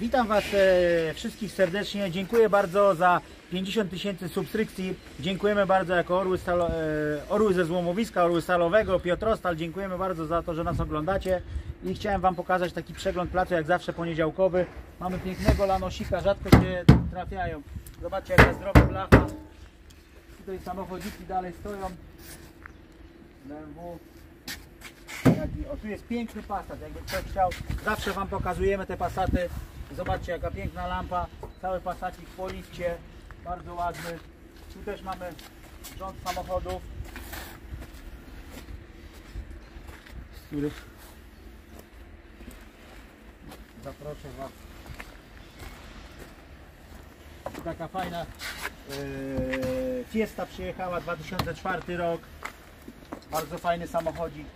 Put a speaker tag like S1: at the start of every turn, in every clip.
S1: Witam Was e, wszystkich serdecznie. Dziękuję bardzo za 50 tysięcy subskrypcji. Dziękujemy bardzo jako Orły, Stalo, e, Orły ze Złomowiska, Orły Stalowego, Piotrostal. Dziękujemy bardzo za to, że nas oglądacie. I chciałem Wam pokazać taki przegląd placu, jak zawsze poniedziałkowy. Mamy pięknego lanosika, rzadko się trafiają. Zobaczcie jaka zdrowa blacha. Tutaj samochodziki dalej stoją. BMW. O tu jest piękny Passat, jakby ktoś chciał, zawsze Wam pokazujemy te Passaty. Zobaczcie jaka piękna lampa, cały Passacik po lifcie, bardzo ładny. Tu też mamy rząd samochodów, z których zaproszę Was. Taka fajna yy, Fiesta przyjechała 2004 rok. Bardzo fajny samochodzik.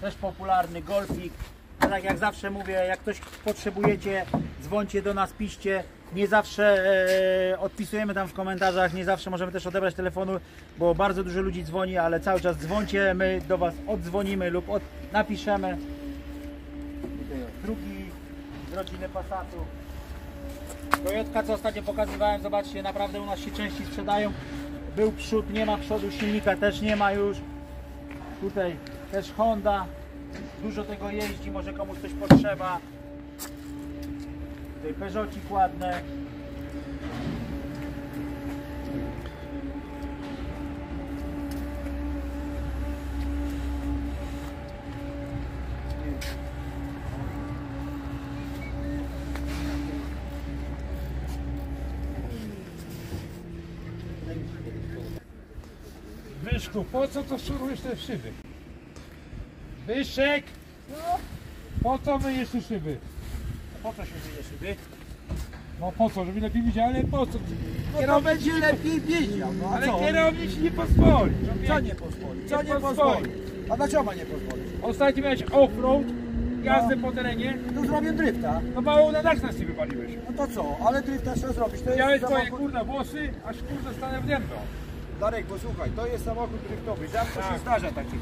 S1: Też popularny Golfik. A tak jak zawsze mówię, jak ktoś potrzebujecie, dzwońcie do nas, piszcie. Nie zawsze e, odpisujemy tam w komentarzach, nie zawsze możemy też odebrać telefonu, bo bardzo dużo ludzi dzwoni, ale cały czas dzwońcie, my do Was oddzwonimy lub od, napiszemy. Drugi z rodziny Passatu. Toyotka, co ostatnio pokazywałem, zobaczcie, naprawdę u nas się części sprzedają. Był przód, nie ma przodu, silnika też nie ma już. Tutaj też Honda. Dużo tego jeździ, może komuś coś potrzeba. Tutaj Peugeotik ładne.
S2: Wyszku, po co to szurujesz te szyby? Wyszek! Po co myjesz te szyby?
S1: Po co się myje szyby?
S2: No po co, żeby lepiej widział, ale po co?
S3: Kierownik będzie lepiej wiedział, no a
S2: Ale
S3: co?
S2: kierownik ci nie pozwoli.
S3: Co nie pozwoli? Co
S2: Nie
S3: nie
S2: pozwoli.
S3: pozwoli? A dlaczego ma nie pozwolić?
S2: Ostatnio miałeś offroad, jazdę po terenie,
S3: Tu zrobię drifta.
S2: no mało na dach nas nie wypaliłeś.
S3: No to co? Ale drifta trzeba zrobić. To
S2: Miałeś
S3: jest
S2: twoje
S3: samochód...
S2: kurna włosy, aż kurna stanę w dębno.
S3: Darek, posłuchaj, to jest samochód driftowy. Rzadko
S2: Tak.
S3: się zdarza taki.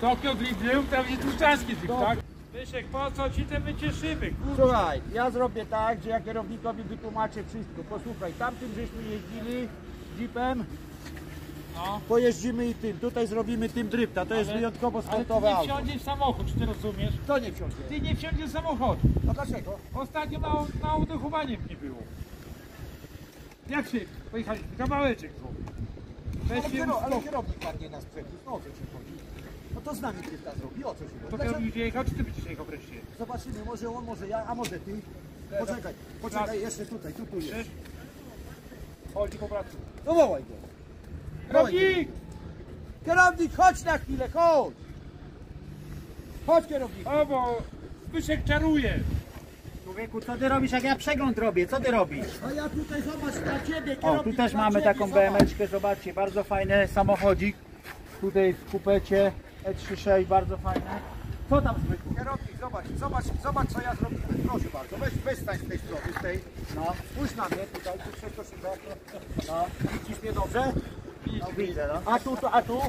S2: Tokio drift był, tam jest tłuszczanski drift, tak? Wyszek, po co ci te kurwa?
S3: Słuchaj, ja zrobię tak, że ja kierownikowi wytłumaczę wszystko. Posłuchaj, tamtym żeśmy jeździli jeepem,
S2: No.
S3: pojeździmy i tym. Tutaj zrobimy tym drifta. To jest
S2: Ale-
S3: wyjątkowo
S2: Ale ty
S3: sportowe
S2: nie wsiądziesz w samochód, czy ty rozumiesz?
S3: Kto nie wsiądzie?
S2: Ty nie wsiądziesz w samochód.
S3: A dlaczego?
S2: Ostatnio mało, mało dochowania nie było. Jak się pojechaliśmy? Kawałeczek tu.
S3: Ale,
S2: Weź się
S3: kiero, ale
S2: ale
S3: kierownik padnie nas przepis. No o co ci chodzi? No to z nami drifta zrobi. O co ci chodzi?
S2: To
S3: Dlaczego?
S2: kierownik jechał, czy ty będziesz jechał wreszcie?
S3: Zobaczymy, może on, może ja, a może ty. Poczekaj, poczekaj, jeszcze tutaj, tu, tu jest.
S2: Chodzi po pracy.
S3: No wołaj go. Wołaj go.
S2: Kierownik!
S3: Kierownik, chodź na chwilę, chodź. Chodź kierownik.
S2: O, bo Zbyszek czaruje.
S1: Człowieku, co ty robisz jak ja przegląd robię? Co ty robisz?
S3: A ja tutaj zobacz na ciebie,
S1: O,
S3: kierownik.
S1: tu też mamy taką. BMeczkę, zobaczcie, bardzo fajny samochodzik. Tutaj w kupecie E36, bardzo fajne. Co tam zwykły?
S3: Kierownik, zobacz, zobacz, zobacz co ja zrobiłem. Proszę bardzo, weź, weź stań z tej strony, z tej. No, spójrz na mnie tutaj, tu wszystko szybko. No, widzisz mnie dobrze?
S1: No widzę, no.
S3: A tu, tu, a tu?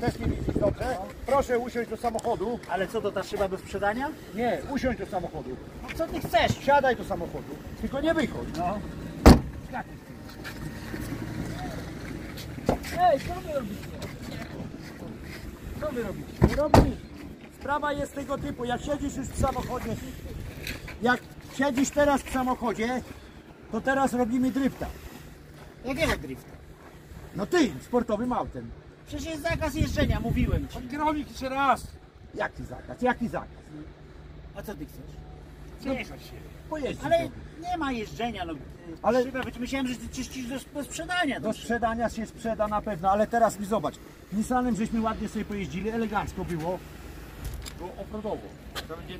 S3: Też mnie widzisz dobrze? Proszę usiąść do samochodu.
S1: Ale co to ta szyba do sprzedania?
S3: Nie, usiądź do samochodu.
S1: Co ty chcesz?
S3: Siadaj do samochodu, tylko nie wychodź.
S1: No.
S3: Ej, co wy robicie? Co wy robicie? Nie robi. Sprawa jest tego typu, jak siedzisz już w samochodzie, jak siedzisz teraz w samochodzie, to teraz robimy drifta.
S1: Jakiego drifta?
S3: No ty, sportowym autem.
S1: Przecież jest zakaz jeżdżenia, mówiłem ci.
S2: Kierownik jeszcze raz.
S3: Jaki zakaz? Jaki zakaz?
S1: A co ty chcesz?
S2: Się.
S3: Pojeździć.
S1: Ale
S3: sobie.
S1: nie ma jeżdżenia, no.
S3: Ale-
S1: Ale... Szybę, myślałem, że ty czyścisz do, do sprzedania.
S3: Do
S1: No.
S3: sprzedania się sprzeda na pewno, ale teraz mi zobacz. Nissanem żeśmy ładnie sobie pojeździli, elegancko było.
S2: Bo offroadowo. To będzie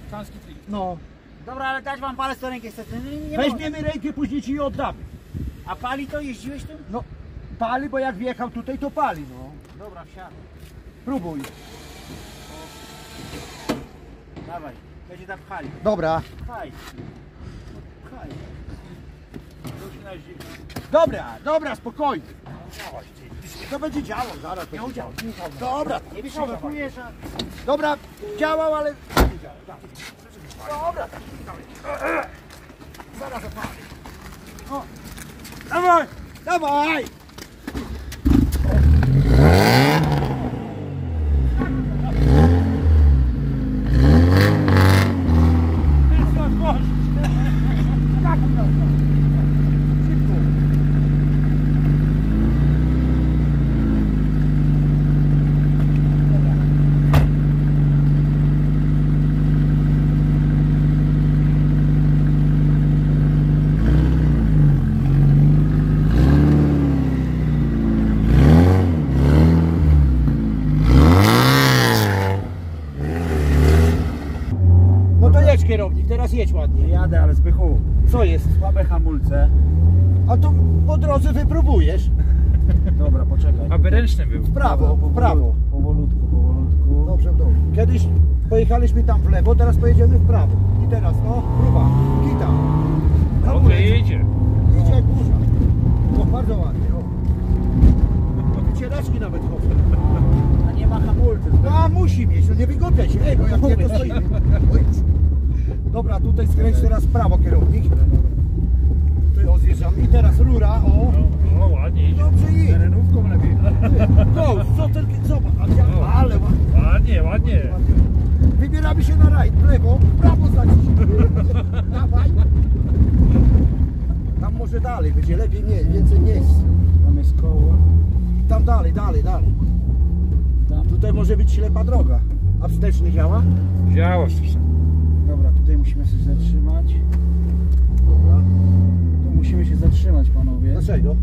S2: tłuszczanski drift.
S3: No,
S1: Dobra, ale dać wam palec do ręki, niestety. Nie, nie mogę.
S3: weźmiemy rękę, później ci je oddamy.
S1: A pali to? Jeździłeś tym?
S3: No, pali, bo jak wjechał tutaj, to pali, no.
S1: Dobra, wsiadam.
S3: Próbuj.
S1: Dawaj, będzie tam pchali.
S3: Dobra.
S1: Pchaj. Pchaj.
S2: To się na zimę.
S3: Dobra, dobra, spokojnie. To będzie działał zaraz.
S1: Nie udział.
S3: Dobra,
S1: Nie wyszowujesz,
S3: dobra, działał, ale... Dobra. Zaraz. O. Dawaj, dawaj. No to jedź kierownik, teraz jedź ładnie.
S1: Jadę, ale Zbychu,
S3: Co jest?
S1: słabe hamulce.
S3: A to po drodze wypróbujesz.
S1: Dobra, poczekaj.
S2: Aby ręczny był.
S3: W prawo, w prawo.
S1: Powolutku, powolutku.
S3: Dobrze, dobrze. Kiedyś pojechaliśmy tam w lewo, teraz pojedziemy w prawo. I teraz, no, próba, kita.
S2: Dobrze jedzie.
S3: Idzie jak burza. O, bardzo ładnie, o. Wycieraczki nawet chodzą.
S1: A nie ma hamulców.
S3: No, a musi mieć, no nie wygłupiaj się. Ej, bo jak nie to stoimy. Oj. Dobra, tutaj skręć teraz w prawo kierownik. Tutaj o zjeżdżam. I teraz rura, o.
S2: O, ładnie.
S3: Dobrze idź.
S2: Terenówką lepiej.
S3: No, co ten, zobacz, ja, ale ładnie.
S2: Ładnie, ładnie.
S3: Wybieramy się na rajd, w lewo, w prawo zaciśnij. Dawaj. Tam może dalej, będzie lepiej, nie, więcej miejsc.
S1: Tam jest koło.
S3: Tam dalej, dalej, dalej.
S1: Tam.
S3: Tutaj może być ślepa droga. A wsteczny działa?
S2: Działa słyszę.
S1: Tutaj musimy się zatrzymać.
S3: Dobra.
S1: Tu musimy się zatrzymać, panowie.
S3: Dlaczego?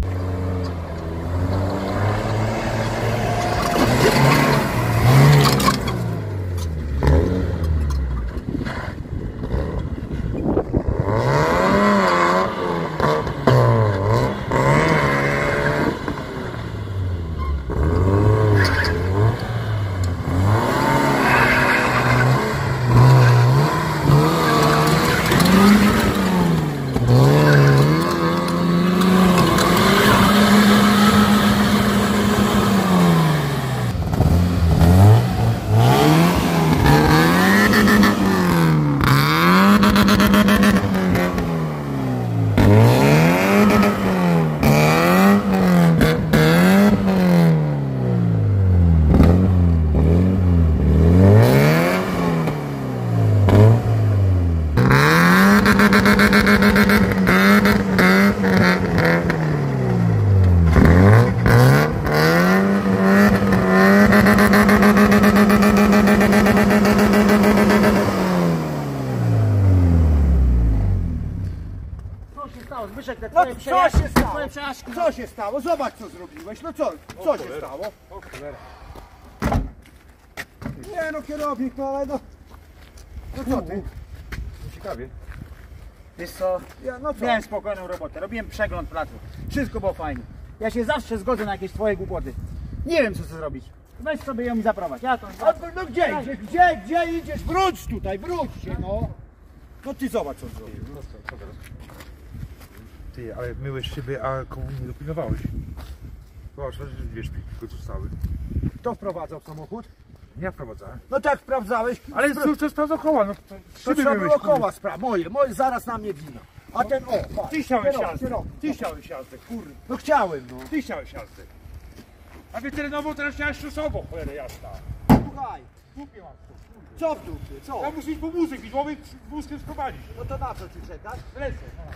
S1: Co Zbyszek, te
S3: No
S1: twoje
S3: co się stało?
S1: Twoje.
S3: Co się stało? Zobacz co zrobiłeś. No co, co się stało?
S2: O cholera.
S3: Nie no kierownik, no ale no. No co ty?
S2: Ciekawie.
S1: Wiesz co?
S3: Ja, no co?
S1: Miałem spokojną robotę, robiłem przegląd placu. Wszystko było fajnie. Ja się zawsze zgodzę na jakieś twoje głupoty. Nie wiem co chcę zrobić. Weź sobie ją i zaprowadź. Ja to
S3: A, no, no gdzie idziesz? Gdzie, gdzie idziesz? Wróć tutaj, wróć się no. No ty zobacz co zrobił.
S2: No co, co teraz? Ty, ale myłeś szyby, a komu nie dopilnowałeś. Zobacz, że dwie szpilki tylko zostały.
S3: Kto wprowadzał samochód?
S2: Nie wprowadzałem.
S3: No tak sprawdzałeś.
S2: Ale co, co sprawdzał koła? No, to
S3: to trzeba było koła spraw. Moje, moje, zaraz na mnie wina. A ten o, patrz.
S2: Ty chciałeś jazdę. Ty chciałeś jazdę, kurde.
S3: No chciałem no.
S2: Ty chciałeś jazdę. A weterynową teraz chciałeś szosową, cholera jasna.
S3: Słuchaj,
S2: Głupie mam to.
S3: co w dupie, co?
S2: Ja muszę iść po wózek, widłowy wózkiem sprowadzić.
S3: No to na co ci czekasz?
S2: Lecę. no.